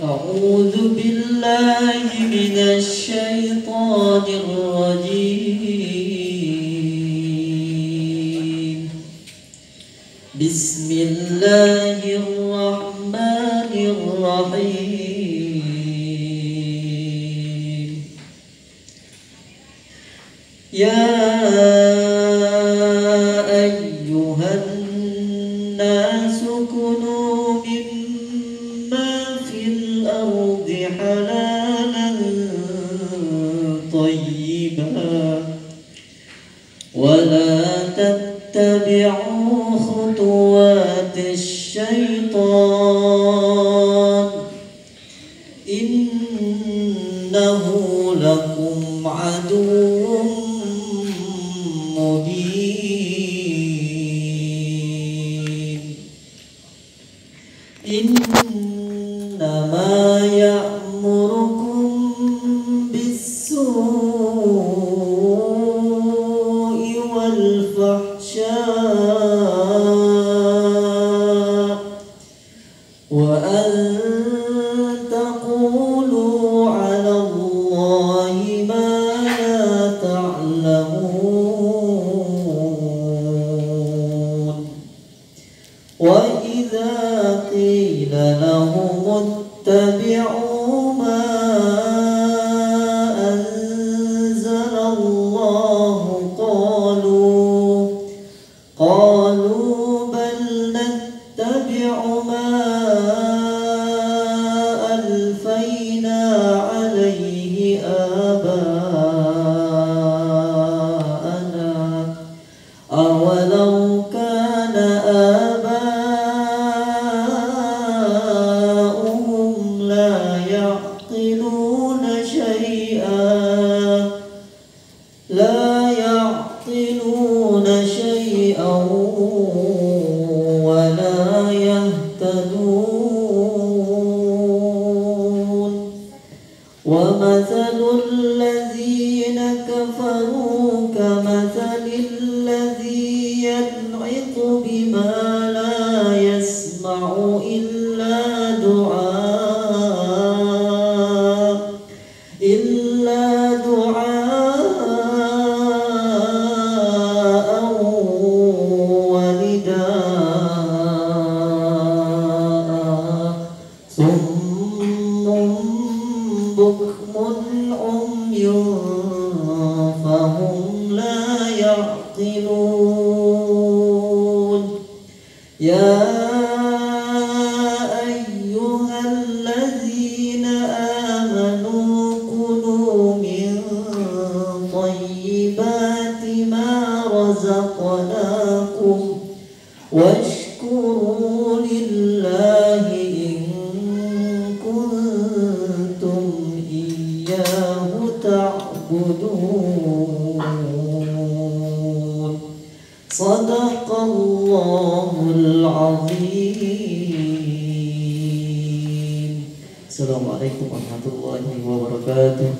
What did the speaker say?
أعوذ بالله من الشيطان الرجيم. بسم الله الرحمن الرحيم. يا طيبا. ولا تتبعوا خطوات الشيطان. إنه لكم عدو مبين. إنما وأن تقولوا على الله ما لا تعلمون وإذا قيل لهم اتبعوا ما أنزل الله قالوا قالوا أولو كان آباؤهم لا يعقلون شيئا. لا يعقلون شيئا. ومثل الذين كفروا كمثل الذي ينعق بما لا يسمع إلا عمي فهم لا يعقلون. يا أيها الذين آمنوا كلوا من طيبات ما رزقناكم واشكروا لله تعبدون. صدق الله العظيم. السلام عليكم ورحمة الله وبركاته.